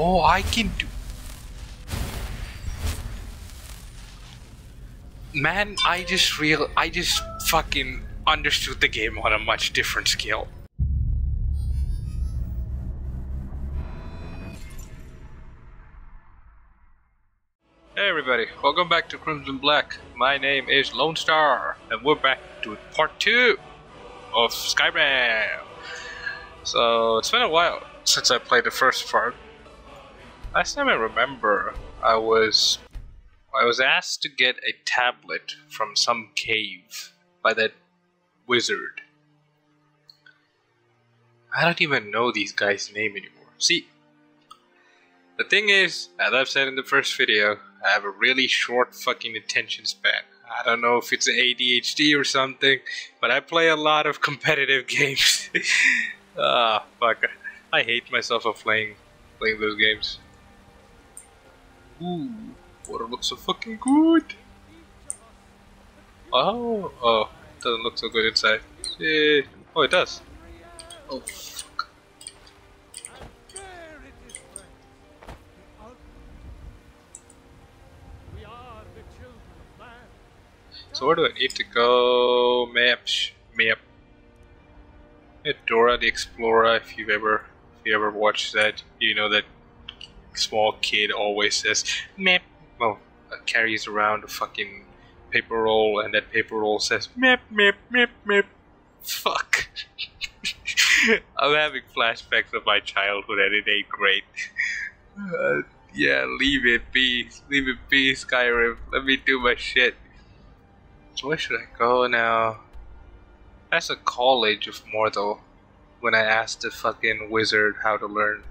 Oh, I can do. Man, I just real. I just fucking understood the game on a much different scale. Hey everybody, welcome back to Crimson Black. My name is Lonestar, and we're back to part 2 of Skyrim. So, it's been a while since I played the first part. Last time I remember, I was I was asked to get a tablet from some cave by that wizard. I don't even know these guys' name anymore. See, the thing is, as I've said in the first video, I have a really short fucking attention span. I don't know if it's ADHD or something, but I play a lot of competitive games. Ah, oh, fuck. I hate myself for playing playing those games. Ooh, water looks so fucking good. Oh, oh, doesn't look so good inside. Yeah. Oh, it does. Oh, fuck. So where do I need to go? Map, map. Dora the Explorer. If you've ever, if you ever watched that, you know that small kid always says map. Well, uh, carries around a fucking paper roll, and that paper roll says map, map, map, map. Fuck. I'm having flashbacks of my childhood, and it ain't great. Uh, yeah, leave it be. Leave it be, Skyrim. Let me do my shit. Where should I go now? That's a college of Mortal. When I asked the fucking wizard how to learn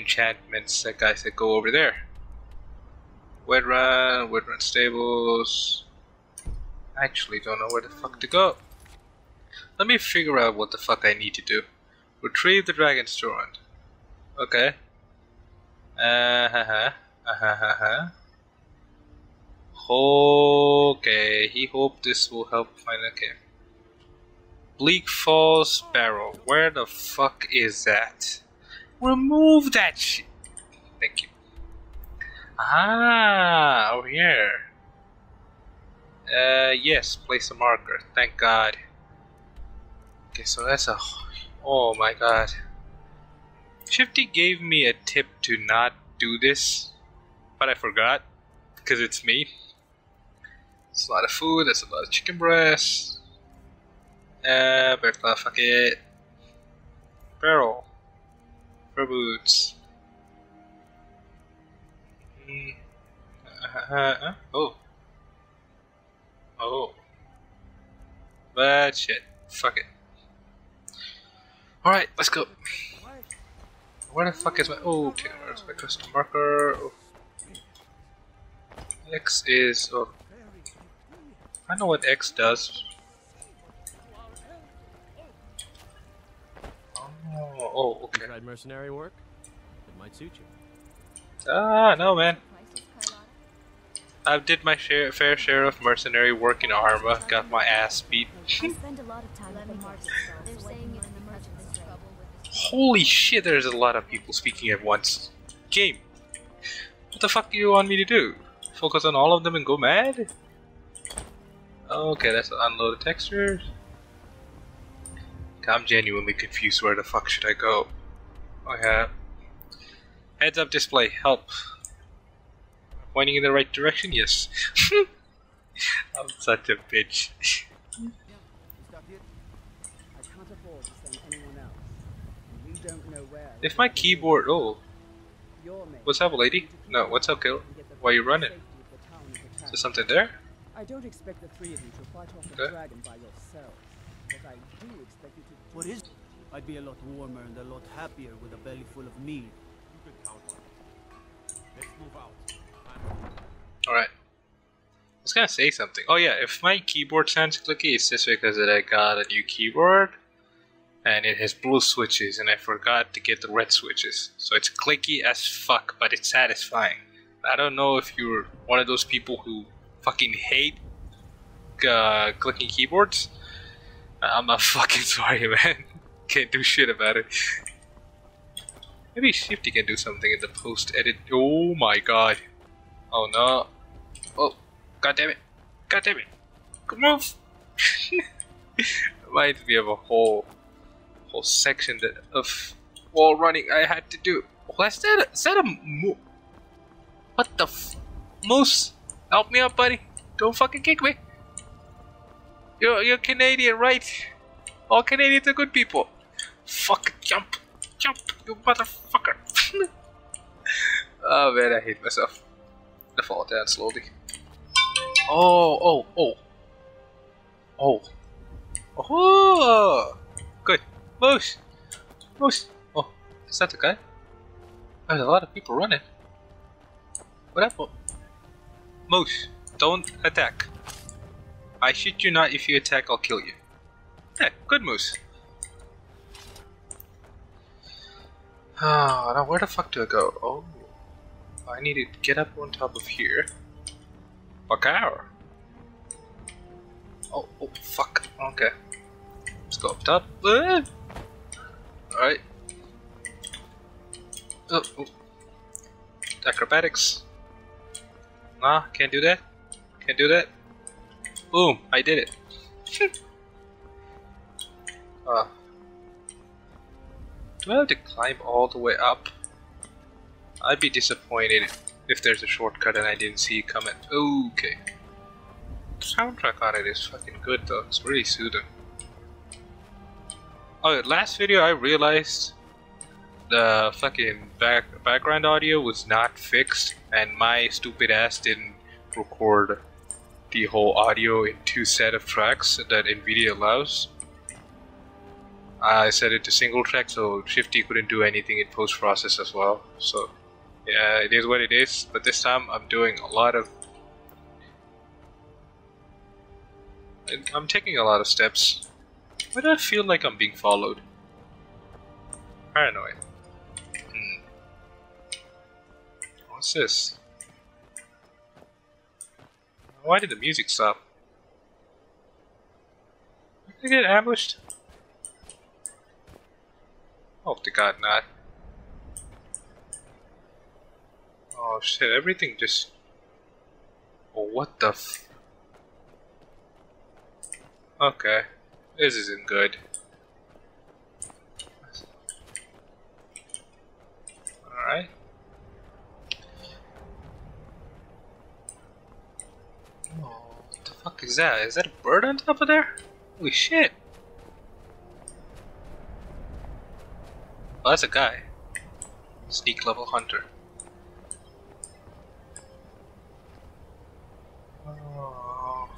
enchantments, that go over there. Whiterun, Whiterun Stables. I actually don't know where the fuck to go. Let me figure out what the fuck I need to do. Retrieve the Dragonstone. Okay. Uh huh. Uh huh. Uh huh. Okay, he hoped this will help find a game. Bleak Falls Barrow. Where the fuck is that? Remove that shit. Thank you. Ah, over here. Uh, yes, place a marker. Thank God. Okay, so that's a. Oh my God. Shifty gave me a tip to not do this, but I forgot because it's me. It's a lot of food. That's a lot of chicken breast. Uh, but fuck it. Barrel. Boots. Mm. Uh, uh, oh. Oh. But shit. Fuck it. Alright, let's go. Where the fuck is my. Oh, okay, where's my custom marker? Oh. X is. Oh. I know what X does. Oh, oh okay. Tried mercenary work? It might suit you. Ah, no, man. I did my share, fair share of mercenary work in Arma, got my ass beat. Holy shit, there's a lot of people speaking at once. Game, what the fuck do you want me to do? Focus on all of them and go mad? Okay, that's unload the textures. I'm genuinely confused where the fuck should I go? Oh yeah. Heads up display, help. Pointing in the right direction? Yes. I'm such a bitch. If my keyboard... Oh. What's up, lady? No, what's up, Kill? Why are you running? Is there something there? I don't expect the three of you to fight off the Okay. dragon by yourselves, but I do expect you to. What is I'd be a lot warmer and a lot happier with a belly full of meat. You could count on it. Let's move out. Alright. I was gonna say something. Oh yeah, if my keyboard sounds clicky, it's just because that I got a new keyboard and it has blue switches and I forgot to get the red switches. So it's clicky as fuck, but it's satisfying. I don't know if you're one of those people who fucking hate uh, clicking keyboards. I'm not fucking sorry, man. Can't do shit about it. Maybe Shifty can do something in the post edit. Oh my god. Oh no. Oh, god damn it. God damn it. Good move. Reminds me of a whole whole section that of wall running I had to do. Is that a, is that a mo- What the f- Moose? Help me up, buddy. Don't fucking kick me. You're, you're Canadian, right? All Canadians are good people. Fuck, jump. Jump, you motherfucker. oh man, I hate myself. I fall down slowly. Oh, oh, oh. Oh. Oh! Good. Moose! Moose! Oh, is that the guy? There's a lot of people running. What happened? Moose, don't attack. I shit you not, if you attack, I'll kill you. Yeah, good moose. Ah, now where the fuck do I go? Oh, I need to get up on top of here. Fuck hour. Oh, oh, fuck. Okay. Let's go up top. Ah! Alright. Oh, oh. Acrobatics. Nah, can't do that. Can't do that. Boom, I did it. uh, do I have to climb all the way up? I'd be disappointed if there's a shortcut and I didn't see it coming. Okay. The soundtrack on it is fucking good though. It's really soothing. Oh, last video I realized the fucking back background audio was not fixed, and my stupid ass didn't record the whole audio in two set of tracks that Nvidia allows. I set it to single track, so Shifty couldn't do anything in post process as well. So, yeah, it is what it is. But this time, I'm doing a lot of. I'm taking a lot of steps. Why do I feel like I'm being followed? Paranoid. Hmm. What's this? Why did the music stop? Did I get ambushed? Hope to God not. Oh shit, everything just... Oh, what the f... Okay. This isn't good. Alright. Oh, what the fuck is that? Is that a bird on top of there? Holy shit! Oh, that's a guy. Sneak level hunter. Oh.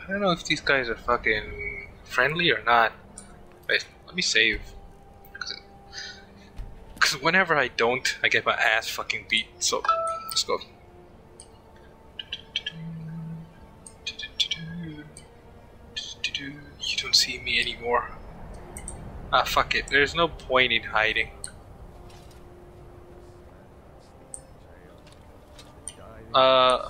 I don't know if these guys are fucking friendly or not. Wait, let me save. Because whenever I don't, I get my ass fucking beat. So, let's go. You don't see me anymore. Ah, fuck it. There's no point in hiding. Uh.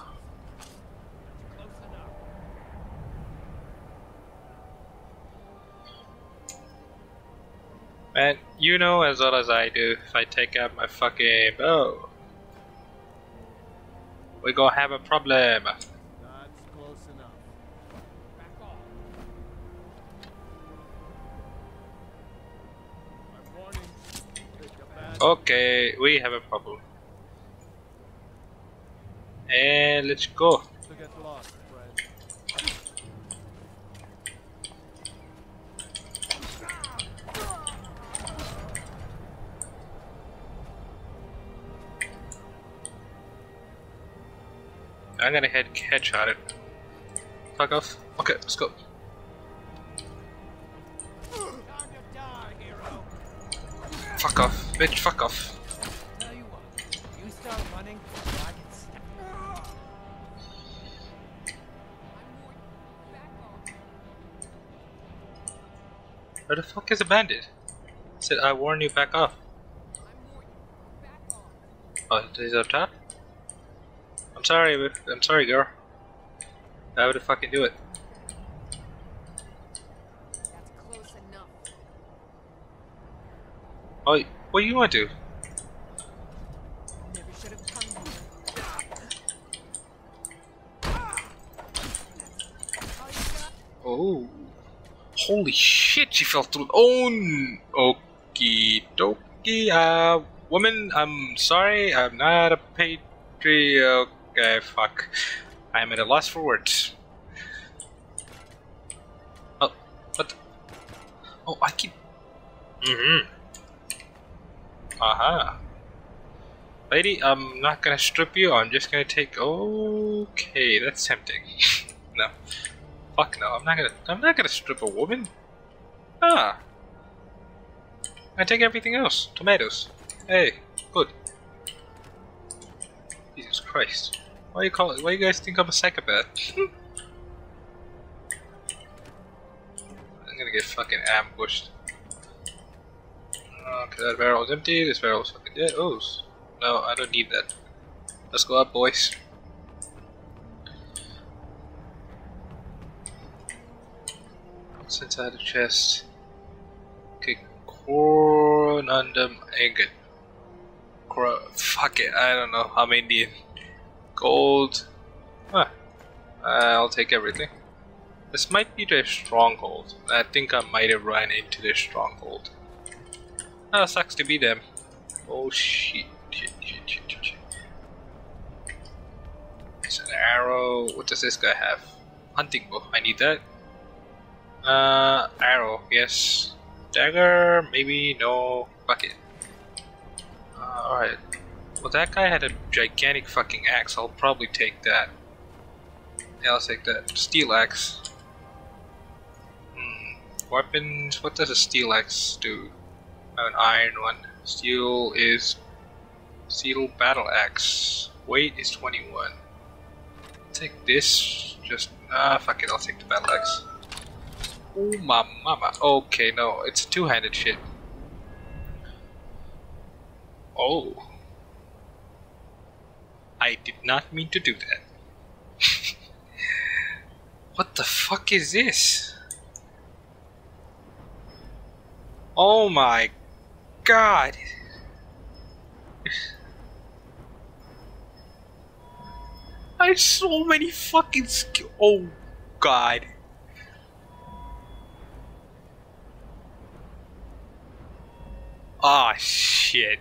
You know as well as I do, if I take out my fucking bow, we're gonna have a problem. That's close enough. Back off. I'm warning. Take a bad Okay, we have a problem. And let's go. to get lost, I'm gonna head headshot it. Fuck off. Okay, let's go. Fuck off, bitch. Fuck off. You you running. Where the fuck is the bandit? I said I warn you back off. Oh, he's up top? I'm sorry, I'm sorry, girl. How would I fucking do it? That's close enough. Oh, what do you want to do? Never should have come here. All you got? Oh. Holy shit, she fell through. Oh, okie dokie. Uh, woman, I'm sorry, I'm not a patriot. Okay, fuck. I'm at a loss for words. Oh, what? Oh, I keep. Mm hmm. Aha. Lady, I'm not gonna strip you, I'm just gonna take. Okay, that's tempting. no. Fuck no, I'm not gonna I'm not gonna strip a woman. Ah. I take everything else. Tomatoes. Hey, Christ. Why you call it, why you guys think I'm a psychopath? I'm gonna get fucking ambushed. Oh, okay, that barrel's empty, this barrel's fucking dead. Oh no, I don't need that. Let's go up boys. What's inside the chest? Okay, cornundum ingot. Cor fuck it, I don't know. I'm Indian. Gold. Huh. I'll take everything. This might be their stronghold. I think I might have run into their stronghold. Ah, sucks to be them. Oh shit. Shit, shit. It's an arrow. What does this guy have? Hunting bow. I need that. Uh, arrow, yes. Dagger, maybe, no. Bucket. Uh, Alright. Well, that guy had a gigantic fucking axe. I'll probably take that. Yeah, I'll take that. Steel axe. Hmm. Weapons. What does a steel axe do? I have an iron one. Steel is. Steel battle axe. Weight is 21. Take this. Just. Ah, fuck it. I'll take the battle axe. Oh my mama. Okay, no, it's a two-handed shit. Oh. I did not mean to do that. what the fuck is this? Oh my god. I have so many fucking sk- Oh god. Ah shit.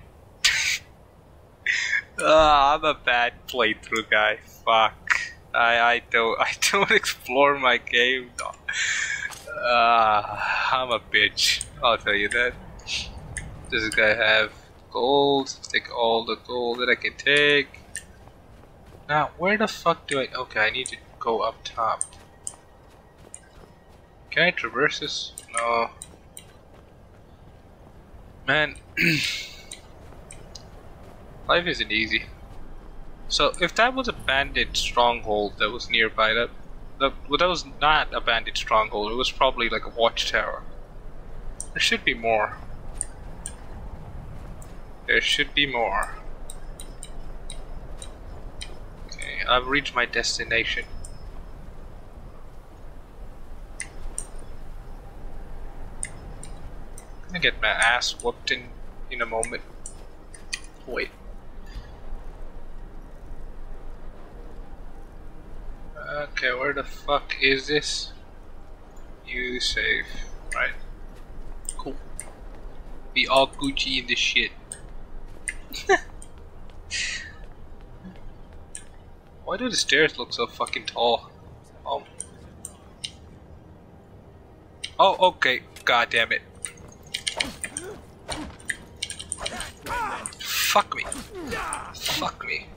Ah, I'm a bad playthrough guy. Fuck. I I don't I don't explore my game. Ah, I'm a bitch. I'll tell you that. This guy have gold? Take all the gold that I can take. Now, where the fuck do I? Okay, I need to go up top. Can I traverse this? No. Man, life isn't easy. So if that was a bandit stronghold that was nearby, that that, well, that was not a bandit stronghold. It was probably like a watchtower. There should be more. There should be more. Okay, I've reached my destination. I'm gonna get my ass whooped in in a moment. Wait. Okay, where the fuck is this? You safe, right? Cool. Be all Gucci in this shit. Why do the stairs look so fucking tall? Oh. Oh, okay. God damn it. Fuck me. Fuck me.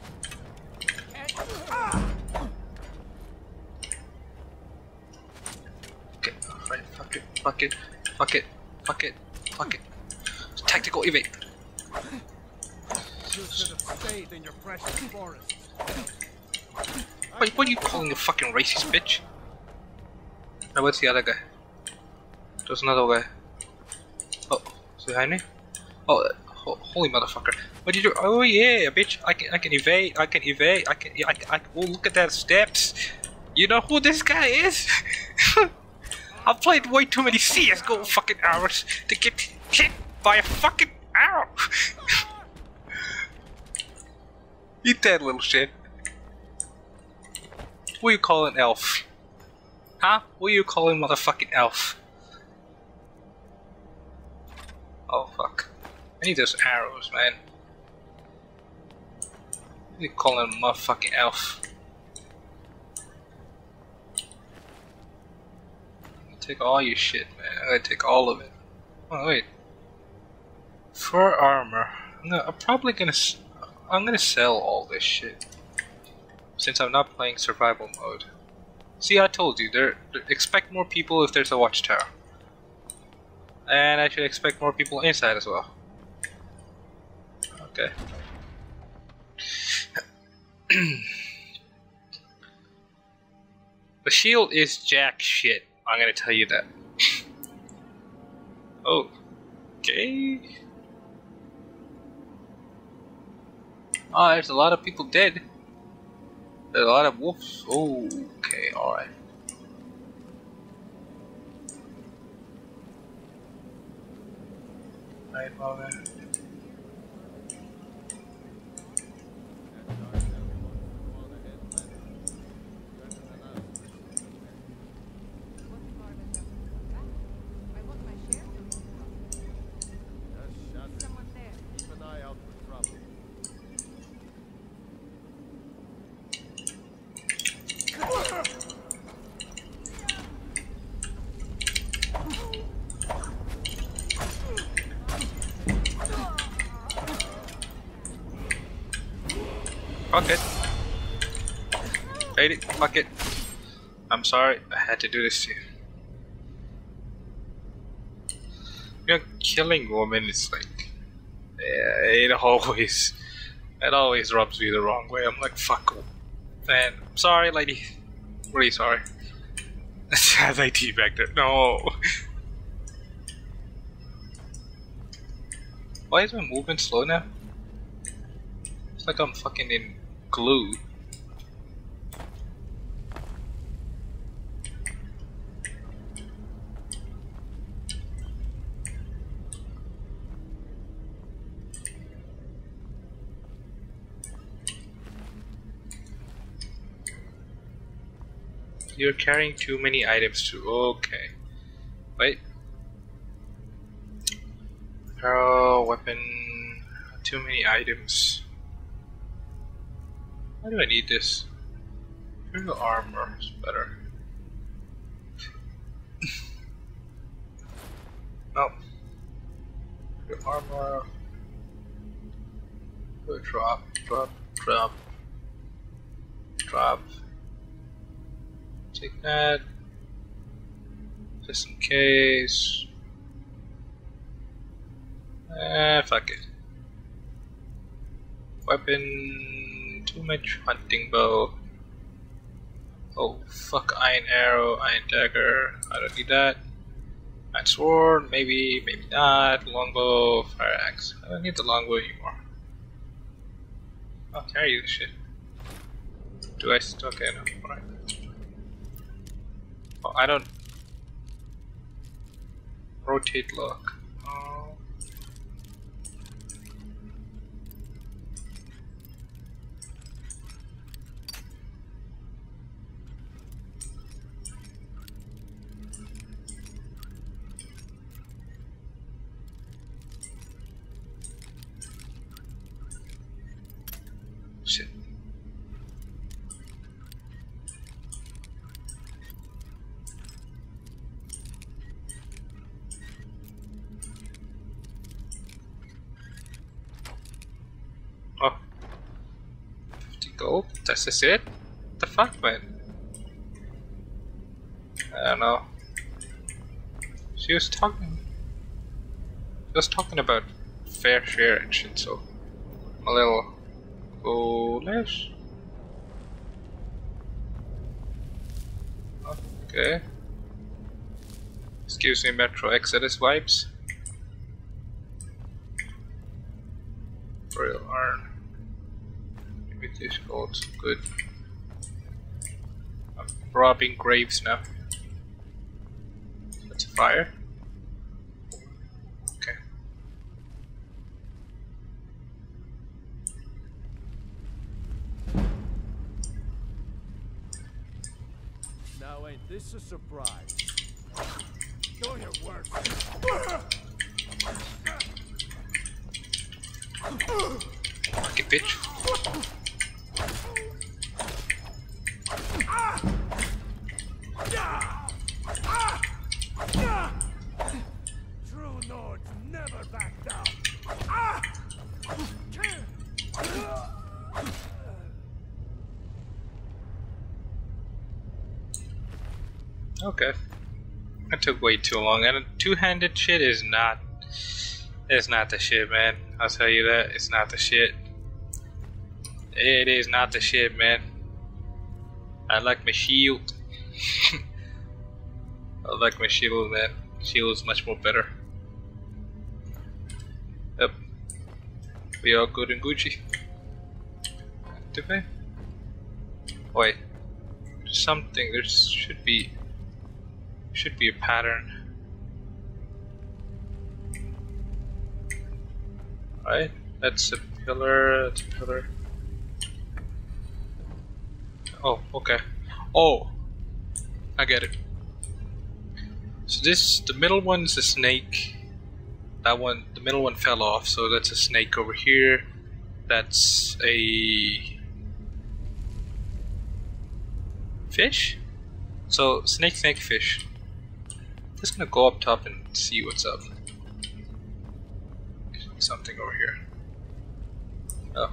Fuck it, fuck it, fuck it, fuck it, fuck it. Tactical evade. You should have stayed in your precious forest. Wait, what are you calling a fucking racist bitch? Now where's the other guy? There's another guy. Oh, is he behind me? Oh, ho holy motherfucker! What did you do? Oh yeah, bitch! I can I can evade. I can evade. I can. Yeah, I, can- I, oh look at that steps. You know who this guy is? I've played way too many CSGO fucking hours to get hit by a fucking arrow. Eat that little shit. What you call an elf? Huh? What you calling motherfucking elf? Oh fuck. I need those arrows, man. What you calling a motherfucking elf? Take all your shit, man. I take all of it. Oh wait. Fur armor. I'm, gonna, I'm probably gonna. I'm gonna sell all this shit since I'm not playing survival mode. See, I told you. There- expect more people if there's a watchtower, and I should expect more people inside as well. Okay. the shield is jack shit. I'm gonna tell you that. oh, okay. Oh, there's a lot of people dead. There's a lot of wolves. Oh, okay, alright. Right, Father. What Marvin doesn't come back. I want my share from him. Someone there. Keep an eye out for trouble. Fuck it. Fuck it. I'm sorry. I had to do this to you. You know, killing women is like, yeah, it always, it always rubs me the wrong way. I'm like, fuck, man. Sorry, lady. Really sorry. As I back there. No. Why is my movement slow now? It's like I'm fucking in glue. You're carrying too many items too. Okay. Wait. Arrow, weapon, too many items. Why do I need this? Imperial armor is better. no. Imperial armor. Drop, drop, drop, drop. Take that. Just in case. Eh, fuck it. Weapon. Too much hunting bow. Oh, fuck iron arrow, iron dagger. I don't need that. Iron sword, maybe, maybe not. Longbow, fire axe. I don't need the longbow anymore. I'll carry this shit. Do I still? Okay, no. Alright. I don't. Rotate lock. 50 gold? That's just it? What the fuck, man? I don't know. She was talking. She was talking about fair share and shit, so. I'm a little. foolish. Okay. Excuse me, Metro Exodus vibes. Royal Iron. Imitation gold, good. I'm robbing graves now. That's a fire. Okay. Now ain't this a surprise? Do your worst. Fucking bitch. True Nords never back down. Ah! Okay. That took way too long. And two-handed shit is not. It's not the shit, man. I'll tell you that. It's not the shit. It is not the shit, man. I like my shield. I like my shield, man. Shield is much more better. Yep. We are good and Gucci. Activate. Eh? Wait. Something. There should be. Should be a pattern. Right? That's a pillar. That's a pillar. Oh, okay. Oh, I get it. So this, the middle one's a snake. That one, the middle one fell off, so that's a snake over here. That's a fish. So snake, snake, fish. Just gonna go up top and see what's up. Something over here. Oh,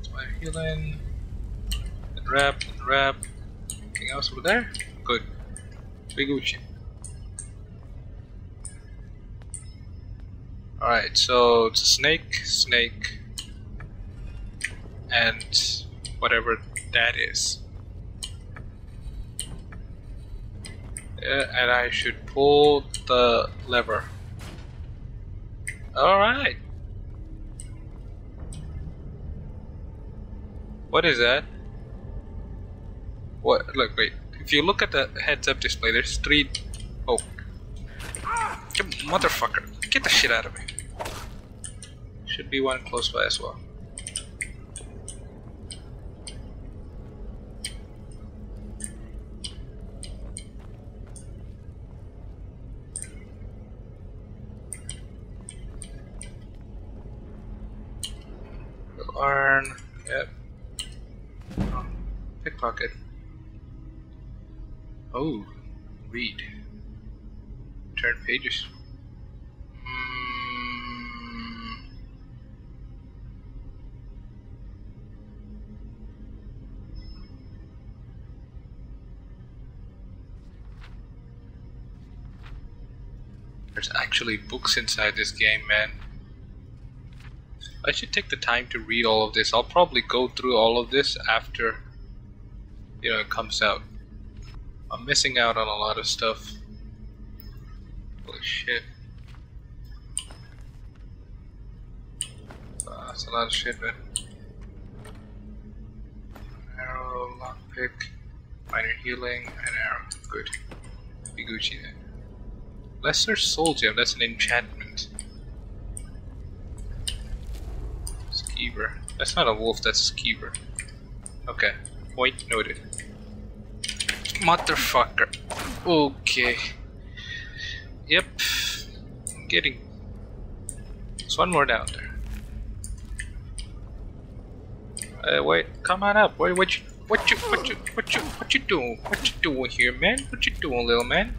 it's my healing. And wrap, and wrap. Anything else over there? Good. Big Gucci. Alright, so it's a snake, snake, and whatever that is. And I should pull the lever. Alright. What is that? What? Look, wait. If you look at the heads-up display, there's three. Oh, motherfucker! Get the shit out of me. Should be one close by as well. Actually books inside this game, man. I should take the time to read all of this. I'll probably go through all of this after you know it comes out. I'm missing out on a lot of stuff. Holy shit. Uh, that's a lot of shit, man. Arrow, lockpick, minor healing, and arrow. Good. Be Gucci then. Lesser Soul Gem, that's an enchantment. Skeever. That's not a wolf, that's a skeever. Okay. Point noted. Motherfucker. Okay. Yep. I'm getting. There's one more down there. Uh, wait, come on up. Wait, what you, what you, what you, what you, what you doing? What you doing here, man? What you doing, little man?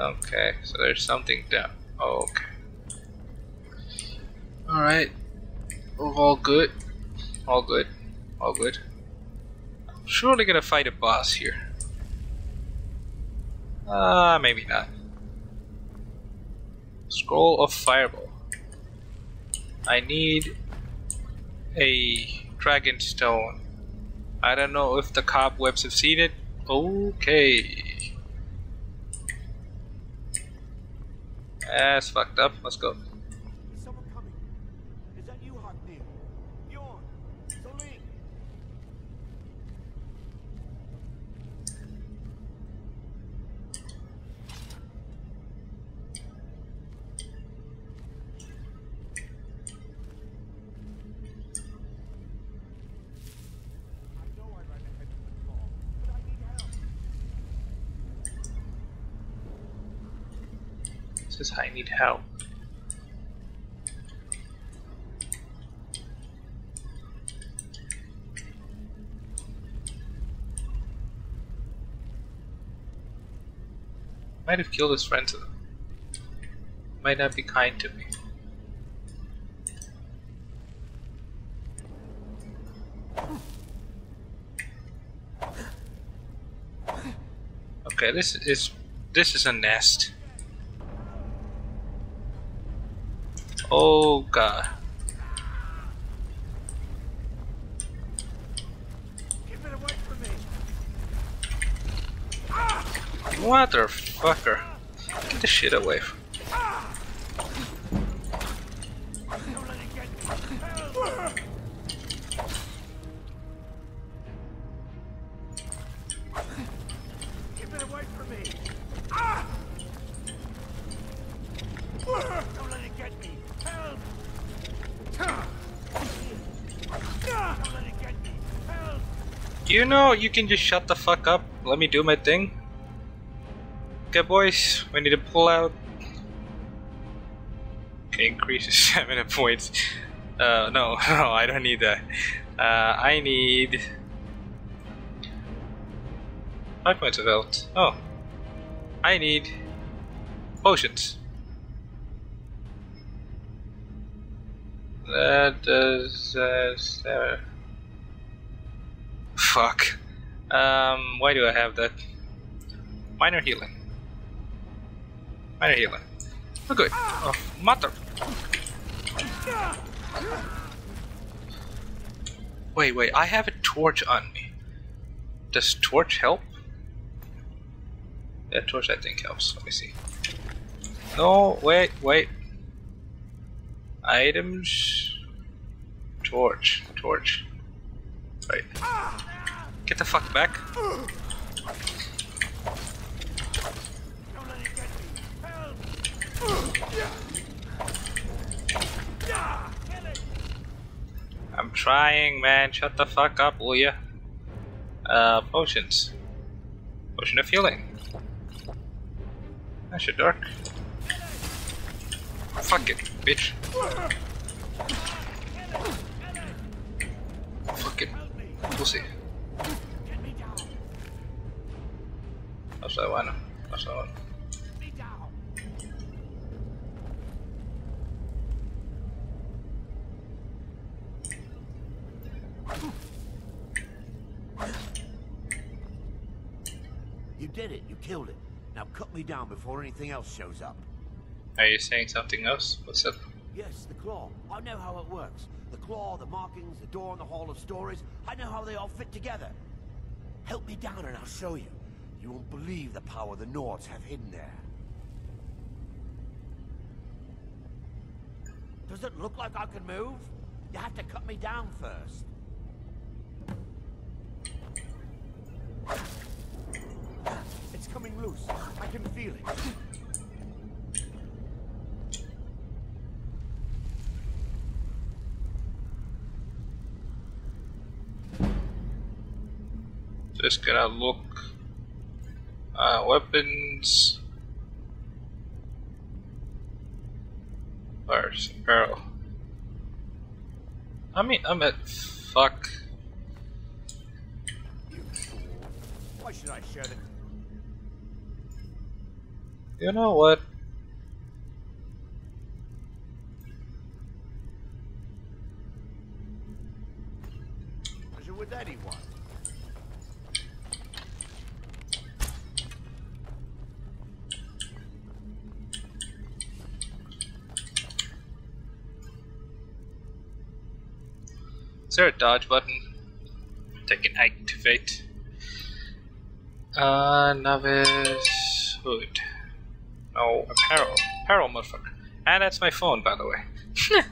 Okay, so there's something down. Oh, okay. Alright. All good. All good. All good. I'm surely gonna fight a boss here. Ah, uh, maybe not. Scroll of Fireball. I need a Dragon Stone. I don't know if the cobwebs have seen it. Okay. That's fucked up. Let's go. Is someone coming? Is that you, Harknir? Bjorn? Celine? Says I need help. Might have killed his friends. Might not be kind to me. Okay, this is this is a nest. Oh god. Keep it away from me. Motherfucker. Get the shit away from know, you can just shut the fuck up. Let me do my thing. Okay, boys, we need to pull out. Increase stamina points. Uh, no, no, I don't need that. Uh, I need five points of health. Oh, I need potions. That does. Uh, Fuck. Um, why do I have that? Minor healing. Minor healing. Oh, good. Oh, mother. Wait, wait. I have a torch on me. Does torch help? Yeah, torch I think helps. Let me see. No, wait, wait. Items. Torch. Torch. Right. Get the fuck back. I'm trying, man. Shut the fuck up, will ya? Uh, potions. Potion of healing. That's your dark. Fuck it, bitch. Fuck it. Pussy. Get me down! Pasa bueno. Get me! You did it. You killed it. Now cut me down before anything else shows up. Are you saying something else? What's up? Yes, the claw. I know how it works. The claw, the markings, the door in the Hall of Stories. I know how they all fit together. Help me down and I'll show you. You won't believe the power the Nords have hidden there. Does it look like I can move? You have to cut me down first. It's coming loose. I can feel it. Just gonna look. Uh, weapons. Where's barrel? I mean, I'm at fuck. Why should I share the You know what? with anyone? Dodge button? Take an activate. Uh, novice hood. No, apparel. Apparel, motherfucker. And that's my phone, by the way.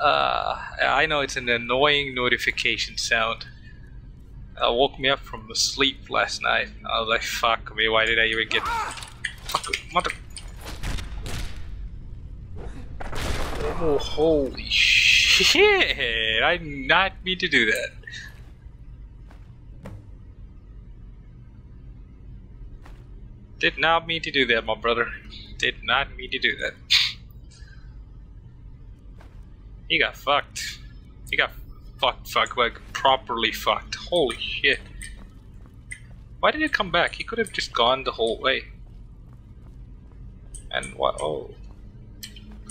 uh, I know it's an annoying notification sound. Uh, woke me up from the sleep last night. I was like, fuck me, why did I even get. Fuck, mother. Oh, holy shit! I did not mean to do that. Did not mean to do that, my brother. Did not mean to do that. he got fucked. He got fucked, fucked, like properly fucked. Holy shit. Why did he come back? He could have just gone the whole way. And what? Oh.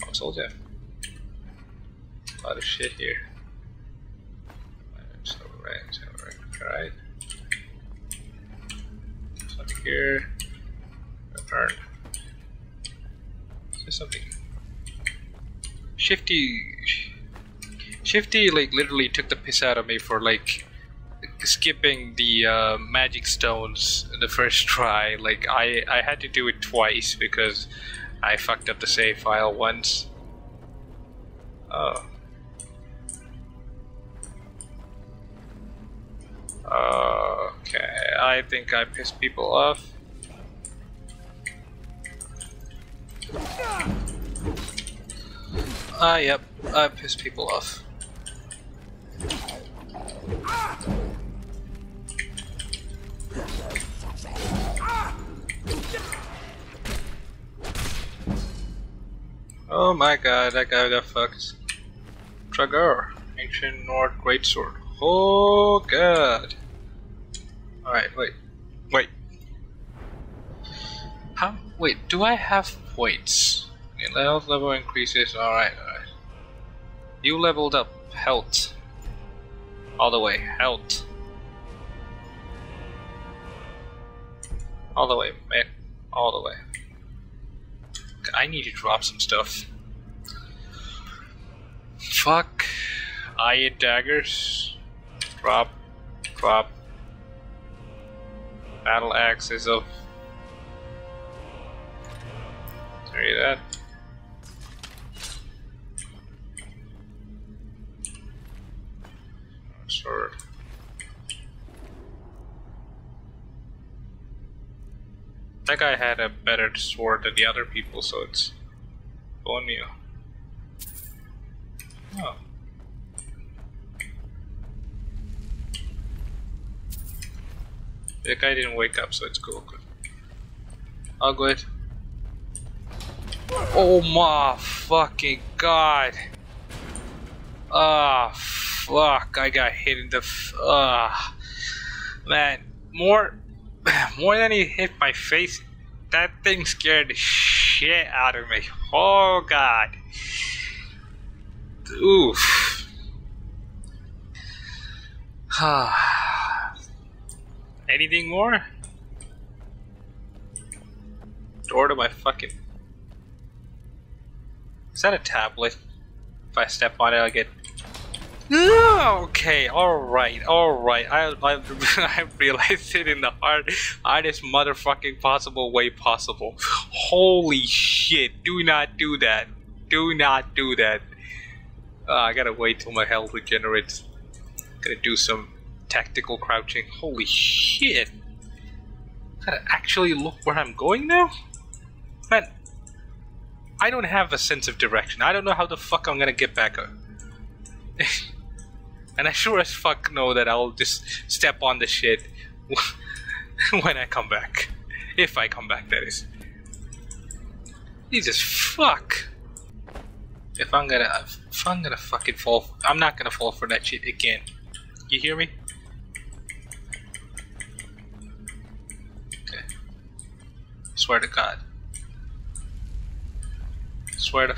I told you. A lot of shit here. So right, so right, right. Something here. Return. There's something. Shifty. Shifty, like, literally took the piss out of me for, like, skipping the uh, magic stones the first try. Like, I, I had to do it twice because I fucked up the save file once. Oh. I think I pissed people off. Ah, yep, I pissed people off. Oh my god, that guy got fucked. Tragar, ancient Nord greatsword. Oh god. Alright, wait. Wait. How? Wait, do I have points? Health level increases. Alright, alright. You leveled up. Health. All the way. Health. All the way, man. All the way. I need to drop some stuff. Fuck. Iron daggers. Drop. Drop. Battle axes of. Carry that. Sword. That guy had a better sword than the other people, so it's on meal. Oh. The guy didn't wake up, so it's cool. I'll go ahead. Oh my fucking god! Ah, fuck! I got hit in the. Ah, man, more, more than he hit my face. That thing scared the shit out of me. Oh god. Oof. Anything more? Door to my fucking. Is that a tablet? If I step on it, I'll get. Okay, alright, alright. I, I, I realized it in the hard, hardest motherfucking possible way possible. Holy shit, do not do that. Do not do that. Uh, I gotta wait till my health regenerates. Gonna do some tactical crouching. Holy shit! Gotta actually look where I'm going now? Man, I don't have a sense of direction. I don't know how the fuck I'm gonna get back up. and I sure as fuck know that I'll just step on the shit when I come back. If I come back, that is. Jesus fuck! If I'm gonna, if I'm gonna fucking fall, I'm not gonna fall for that shit again. You hear me? Swear to God. Swear to.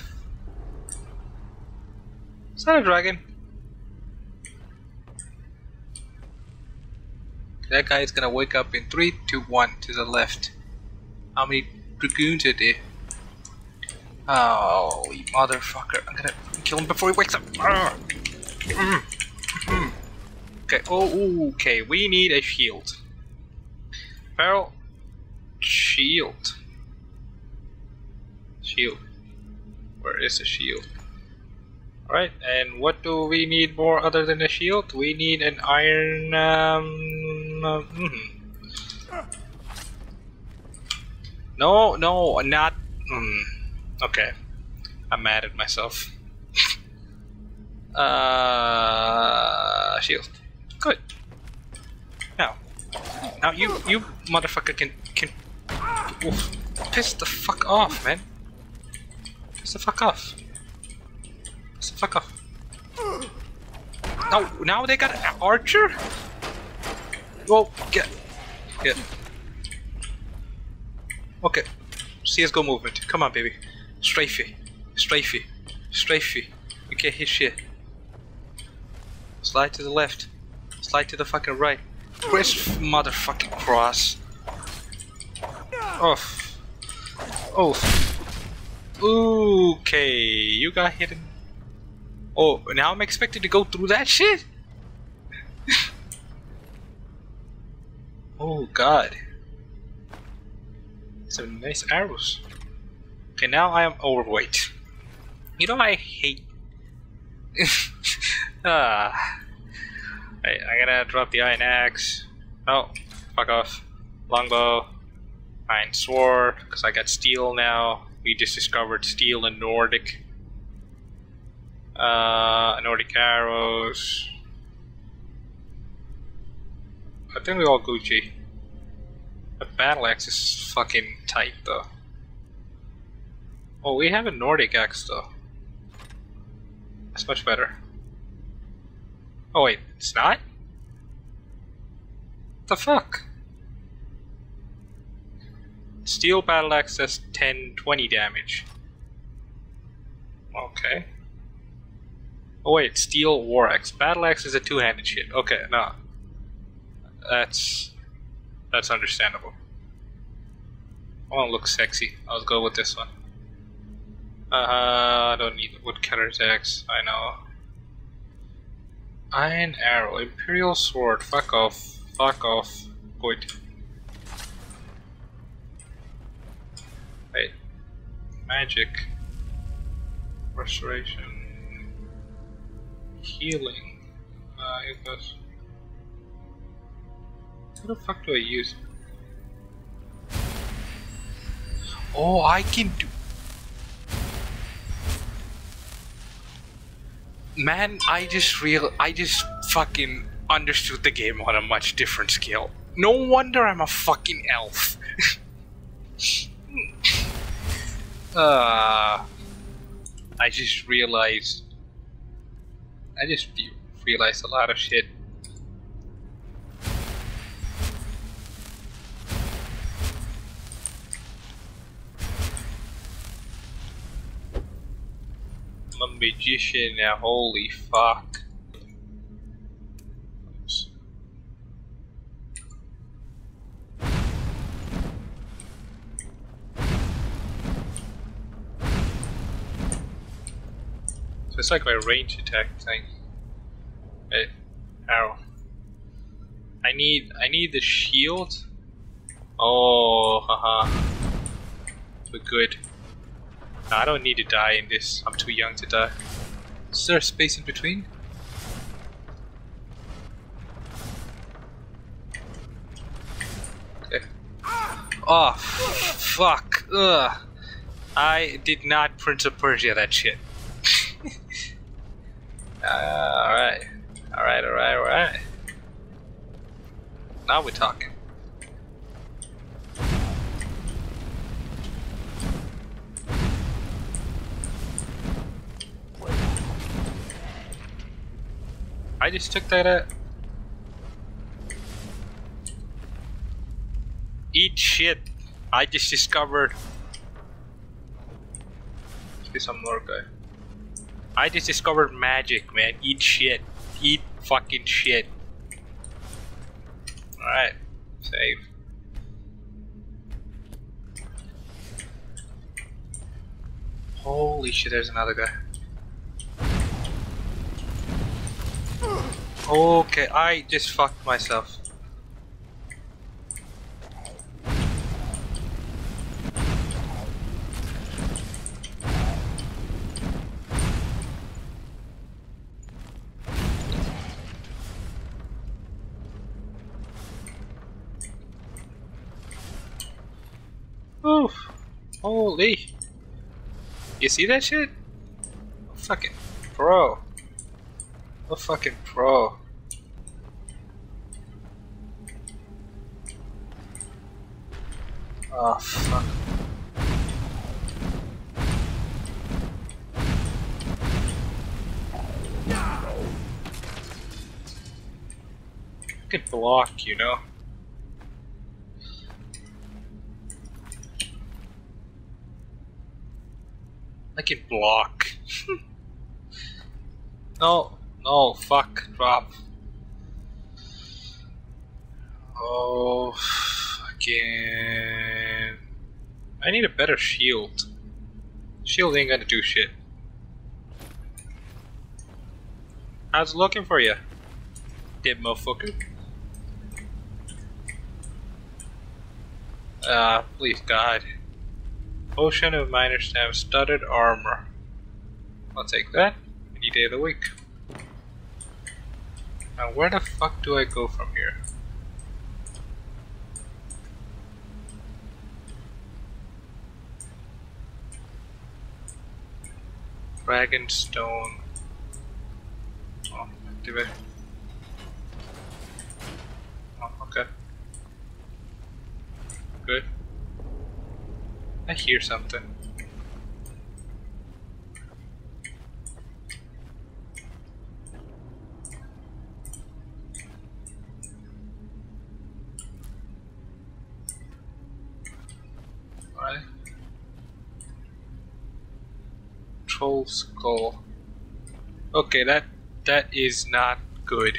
Is that a dragon? That guy is gonna wake up in 3, 2, 1 to the left. How many dragoons are there? Oh, you motherfucker. I'm gonna kill him before he wakes up. Ah. Mm. Mm. Okay, oh, okay. We need a shield. Barrel. Shield. Shield. Where is the shield? Alright, and what do we need more other than a shield? We need an iron. Um, uh, mm. No, no, not. Mm. Okay. I'm mad at myself. uh, shield. Good. Now, now you you motherfucker can. Oof. Piss the fuck off, man. Piss the fuck off. Piss the fuck off. Oh, now they got an archer? Whoa, get. Get. Okay. CSGO movement. Come on, baby. Strafey. Strafey. Strafey. You can't hit shit. Slide to the left. Slide to the fucking right. Press motherfucking cross. Oh. Oh. Okay, you got hit. Oh, now I'm expected to go through that shit? oh god. Some nice arrows. Okay, now I am overweight. You know I hate. ah. I, I gotta drop the iron axe. Oh, fuck off. Longbow. Iron sword, because I got steel now. We just discovered steel and Nordic. Uh, Nordic arrows. I think we all Gucci. The battle axe is fucking tight though. Oh, we have a Nordic axe though. That's much better. Oh wait, it's not? What the fuck? Steel battle axe does 10, 20 damage. Okay. Oh wait, steel war axe. Battle axe is a two-handed shit. Okay, no. That's that's understandable. I want to look sexy. I'll go with this one. Uh, I don't need woodcutter axe. I know. Iron arrow, imperial sword. Fuck off. Fuck off. Wait. Magic. Restoration. Healing. Uh, it. What the fuck do I use? Oh, I can do. Man, I just real. I just fucking understood the game on a much different scale. No wonder I'm a fucking elf. uh, I just realized. I just realized a lot of shit. I'm a magician now, holy fuck. Like my range attack thing. Hey, arrow. I need I need the shield. Oh, haha. We're good. No, I don't need to die in this. I'm too young to die. Is there a space in between? Okay. Oh, fuck. Ugh. I did not Prince of Persia that shit. Uh, alright. Alright, alright, alright. Now we're talking. I just took that out. Eat shit. I just discovered. Get some more guy. I just discovered magic, man. Eat shit. Eat fucking shit. Alright. Save. Holy shit, there's another guy. Okay, I just fucked myself. Holy. You see that shit? A fucking pro. A fucking pro. Oh, fuck. I could block, you know? Block. no, no, fuck, drop. Oh, again. I need a better shield. Shield ain't gonna do shit. How's looking for you? Dead motherfucker. Ah, uh, please God. Potion of minor stamp, studded armor. I'll take that any day of the week. Now where the fuck do I go from here? Dragonstone. Oh, activate. Oh, okay. Good. I hear something. Right. Troll skull. Okay, that that is not good.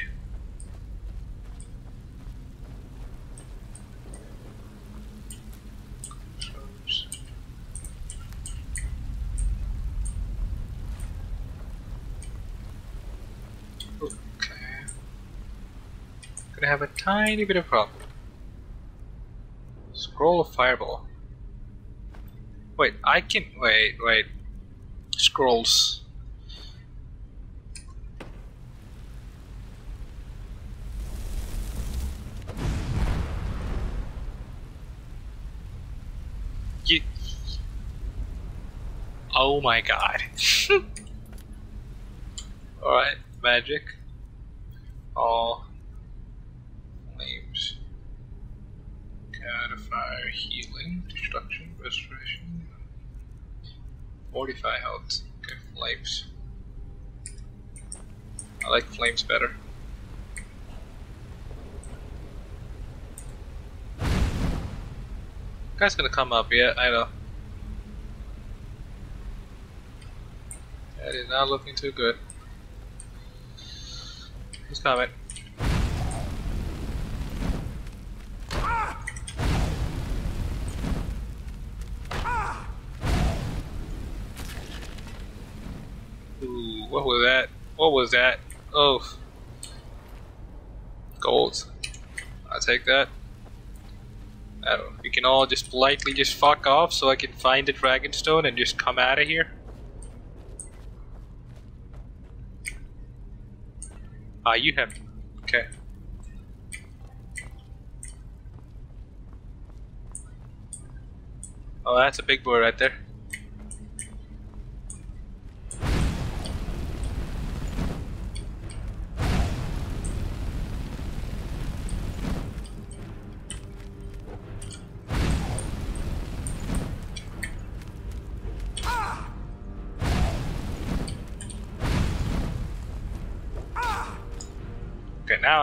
Gonna have a tiny bit of problem. Scroll of fireball. Wait, I can wait, wait. Scrolls. You. Oh my god. Alright, magic. All flames. Fire, healing, destruction, restoration. 45 health. Okay, flames. I like flames better. Guy's gonna come up, yeah, I know. That is not looking too good. Who's coming? What was that? What was that? Oh. Gold. I'll take that. I don't. We can all just politely just fuck off so I can find the Dragonstone and just come out of here. Ah, you have. Okay. Oh, that's a big boy right there.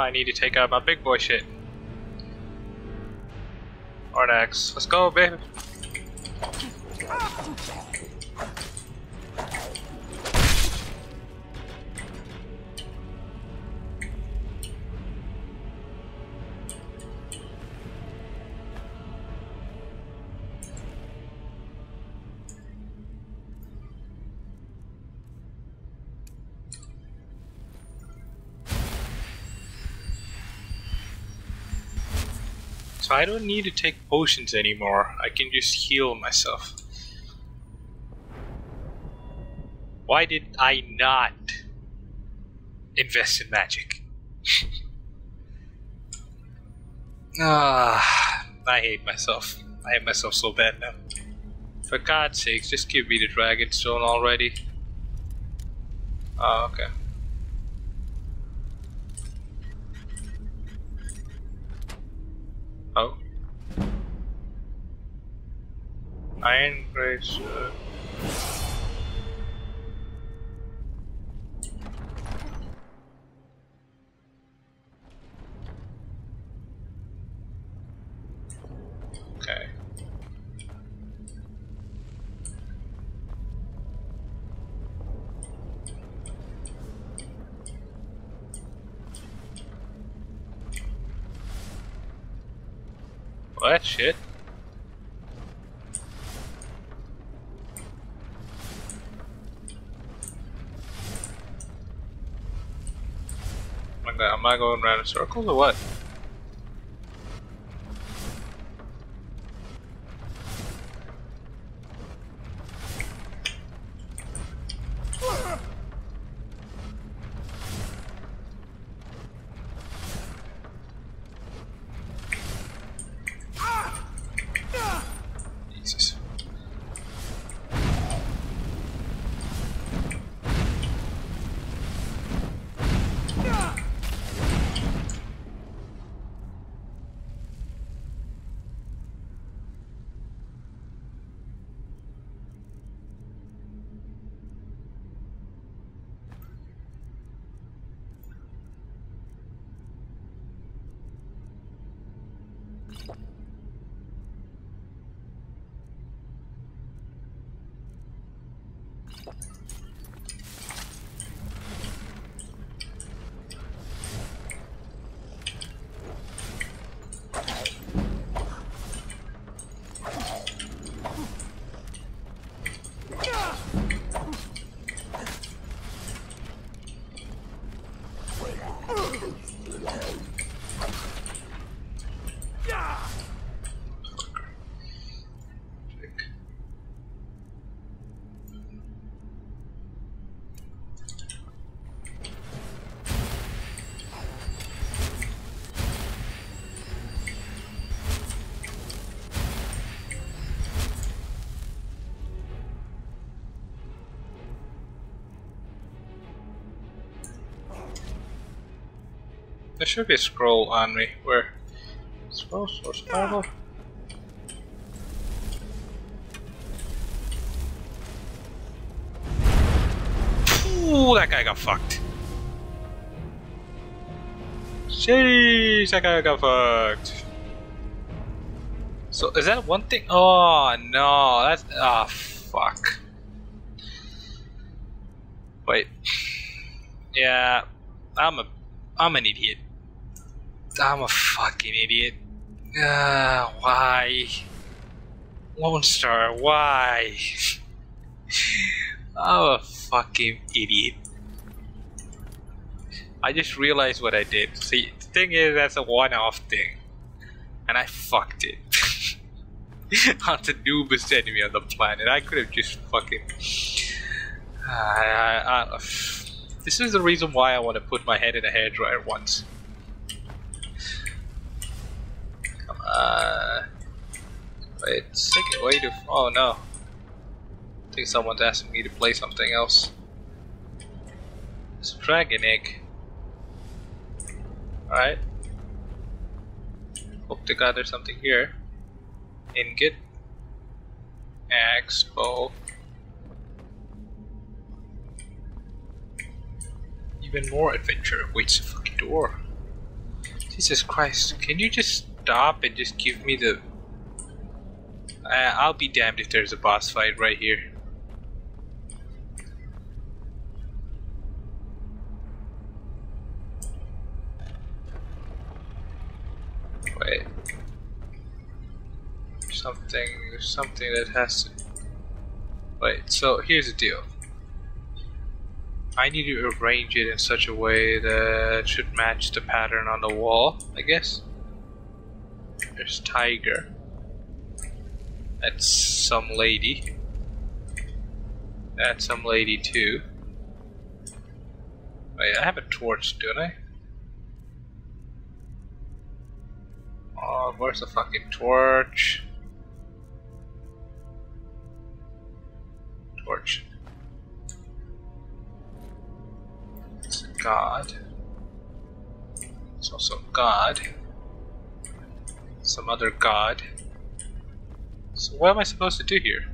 I need to take out my big boy shit. Ardax, let's go, baby. I don't need to take potions anymore. I can just heal myself. Why did I not invest in magic? ah, I hate myself. I hate myself so bad now. For God's sakes, just give me the Dragonstone already. Oh, okay. Oh. Iron grace. Uh... What shit? Am I, am I going around in circles or what? Should be a scroll on me. Where? Scroll, or survival? Ooh, that guy got fucked. Jeez, that guy got fucked. So is that one thing? Oh no, that's ah fuck. Wait. Yeah, I'm a I'm an idiot. I'm a fucking idiot. Uh, why? Lonestar, why? I'm a fucking idiot. I just realized what I did. See, the thing is, that's a one-off thing. And I fucked it. on the noobest enemy on the planet. I could have just fucking... I, I, I, this is the reason why I want to put my head in a hairdryer once. On. Wait, second way to. Oh no. I think someone's asking me to play something else. It's a dragon egg. Alright. Hope to God there's something here. Ingot. Axe, bow. Even more adventure awaits a fucking door. Jesus Christ, can you just stop and just give me the... Uh, I'll be damned if there's a boss fight right here. Wait. Something, something that has to... Wait, so here's the deal. I need to arrange it in such a way that it should match the pattern on the wall, I guess. There's Tiger. That's some lady. That's some lady too. Wait, I have a torch, don't I? Oh, where's the fucking torch? Torch. It's a god. It's also god. Some other god. So what am I supposed to do here?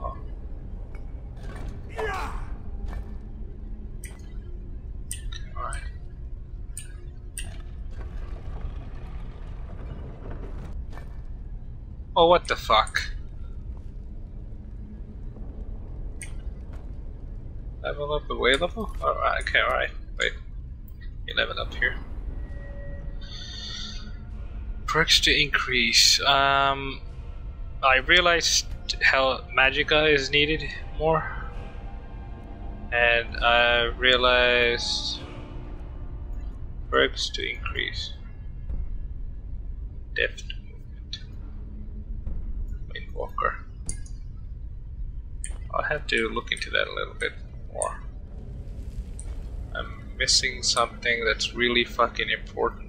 Oh. Oh, what the fuck? Level up the way level? Alright, okay, alright. wait. 11 up here. Perks to increase. Um, I realized how Magicka is needed more. And I realized perks to increase. Deft movement. Windwalker. I'll have to look into that a little bit more. I'm missing something that's really fucking important.